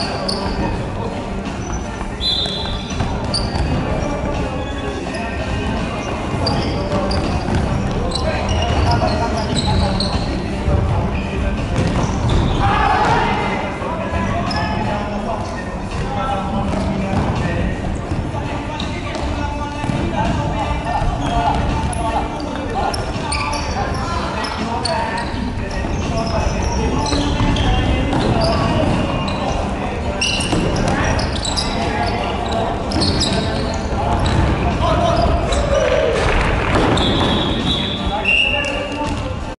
Yeah.